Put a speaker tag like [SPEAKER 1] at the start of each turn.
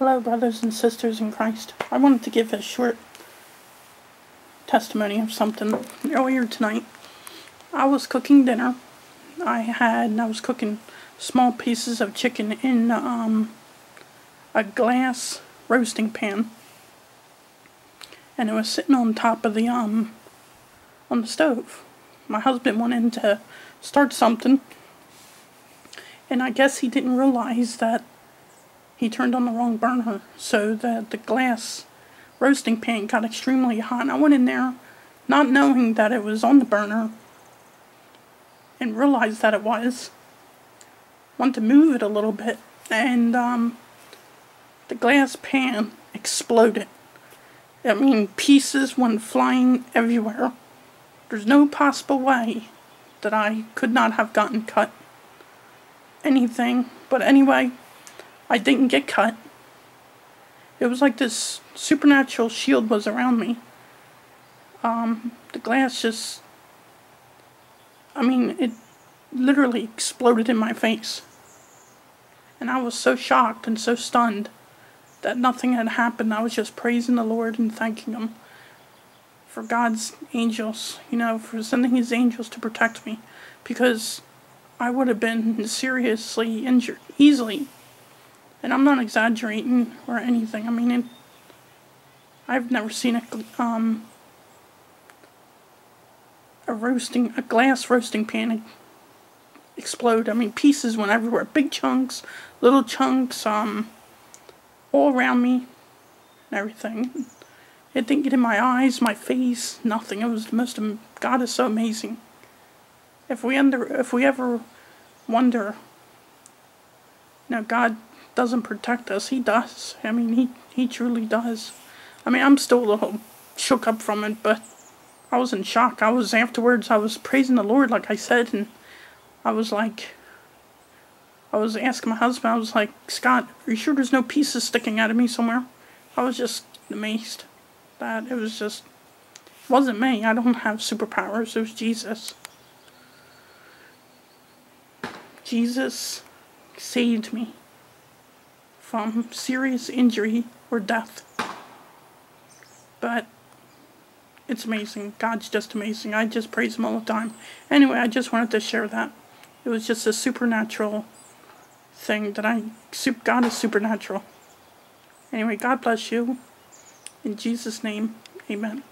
[SPEAKER 1] Hello, brothers and sisters in Christ. I wanted to give a short testimony of something earlier tonight. I was cooking dinner. I had, I was cooking small pieces of chicken in um, a glass roasting pan. And it was sitting on top of the, um, on the stove. My husband went in to start something. And I guess he didn't realize that he turned on the wrong burner so that the glass roasting pan got extremely hot. And I went in there not knowing that it was on the burner and realized that it was. Went to move it a little bit and um, the glass pan exploded. I mean, pieces went flying everywhere. There's no possible way that I could not have gotten cut anything. But anyway, I didn't get cut. It was like this supernatural shield was around me. Um, the glass just, I mean, it literally exploded in my face. And I was so shocked and so stunned that nothing had happened. I was just praising the Lord and thanking Him for God's angels, you know, for sending His angels to protect me. Because I would have been seriously injured, easily and I'm not exaggerating or anything. I mean, it, I've never seen a um a roasting a glass roasting pan explode. I mean, pieces went everywhere, big chunks, little chunks, um, all around me, and everything. It didn't get in my eyes, my face, nothing. It was the most. God is so amazing. If we under, if we ever wonder, you know, God doesn't protect us. He does. I mean, he, he truly does. I mean, I'm still a little shook up from it, but I was in shock. I was afterwards, I was praising the Lord, like I said, and I was like, I was asking my husband, I was like, Scott, are you sure there's no pieces sticking out of me somewhere? I was just amazed that it was just, it wasn't me. I don't have superpowers. It was Jesus. Jesus saved me from serious injury or death. But it's amazing. God's just amazing. I just praise Him all the time. Anyway, I just wanted to share that. It was just a supernatural thing that I. God is supernatural. Anyway, God bless you. In Jesus' name, amen.